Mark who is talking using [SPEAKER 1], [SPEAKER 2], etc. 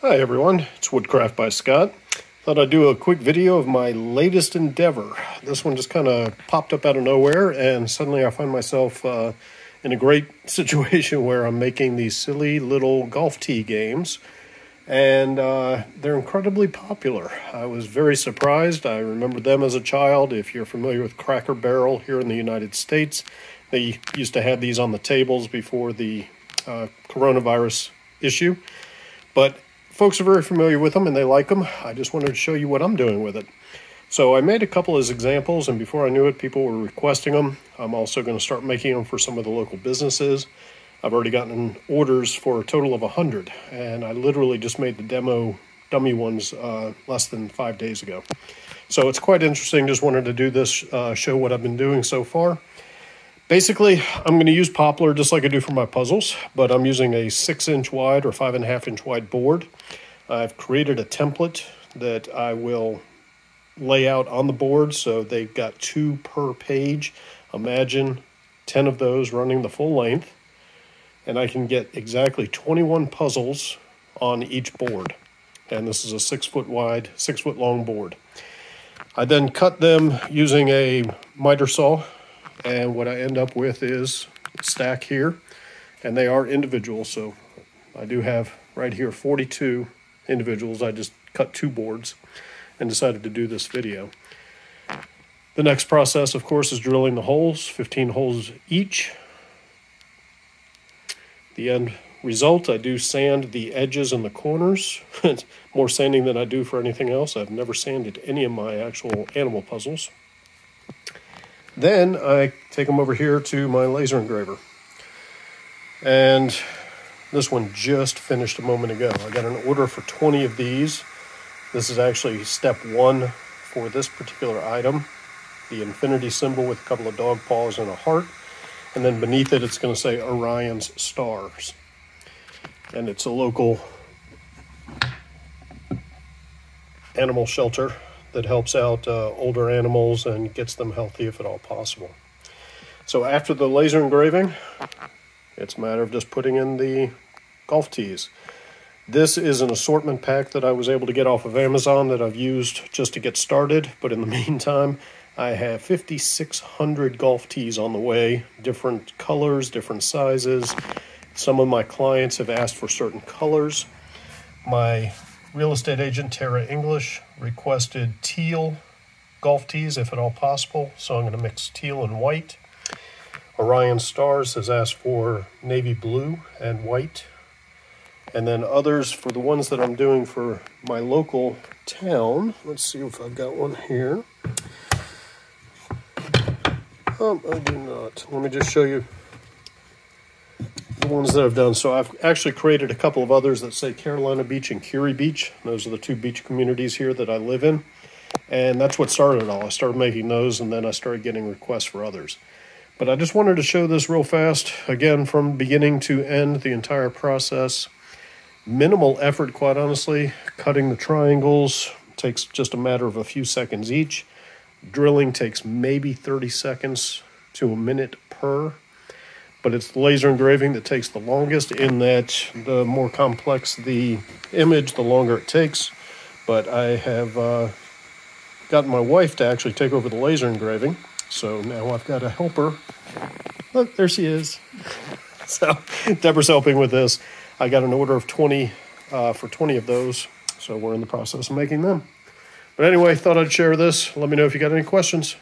[SPEAKER 1] Hi everyone, it's Woodcraft by Scott. Thought I'd do a quick video of my latest endeavor. This one just kind of popped up out of nowhere, and suddenly I find myself uh, in a great situation where I'm making these silly little golf tee games, and uh, they're incredibly popular. I was very surprised. I remember them as a child. If you're familiar with Cracker Barrel here in the United States, they used to have these on the tables before the uh, coronavirus issue. But folks are very familiar with them and they like them. I just wanted to show you what I'm doing with it. So I made a couple as examples, and before I knew it, people were requesting them. I'm also going to start making them for some of the local businesses. I've already gotten orders for a total of 100, and I literally just made the demo dummy ones uh, less than five days ago. So it's quite interesting. Just wanted to do this, uh, show what I've been doing so far. Basically, I'm going to use poplar just like I do for my puzzles, but I'm using a six inch wide or five and a half inch wide board. I've created a template that I will lay out on the board, so they've got two per page. Imagine 10 of those running the full length, and I can get exactly 21 puzzles on each board. And this is a six foot wide, six foot long board. I then cut them using a miter saw and what I end up with is stack here, and they are individual. So I do have right here 42 individuals. I just cut two boards and decided to do this video. The next process, of course, is drilling the holes, 15 holes each. The end result, I do sand the edges and the corners. More sanding than I do for anything else. I've never sanded any of my actual animal puzzles. Then I take them over here to my laser engraver. And this one just finished a moment ago. I got an order for 20 of these. This is actually step one for this particular item. The infinity symbol with a couple of dog paws and a heart. And then beneath it, it's going to say Orion's Stars. And it's a local animal shelter that helps out uh, older animals and gets them healthy if at all possible. So after the laser engraving, it's a matter of just putting in the golf tees. This is an assortment pack that I was able to get off of Amazon that I've used just to get started, but in the meantime, I have 5,600 golf tees on the way, different colors, different sizes. Some of my clients have asked for certain colors. My real estate agent Tara English requested teal golf tees if at all possible, so I'm going to mix teal and white. Orion Stars has asked for navy blue and white. And then others for the ones that I'm doing for my local town. Let's see if I've got one here. Um, I do not. Let me just show you ones that I've done. So I've actually created a couple of others that say Carolina Beach and Kure Beach. Those are the two beach communities here that I live in. And that's what started it all. I started making those and then I started getting requests for others. But I just wanted to show this real fast. Again, from beginning to end, the entire process. Minimal effort, quite honestly. Cutting the triangles takes just a matter of a few seconds each. Drilling takes maybe 30 seconds to a minute per but it's the laser engraving that takes the longest in that the more complex the image, the longer it takes. But I have uh, gotten my wife to actually take over the laser engraving. So now I've got a helper. Look, there she is. so Deborah's helping with this. I got an order of 20 uh, for 20 of those. So we're in the process of making them. But anyway, thought I'd share this. Let me know if you got any questions.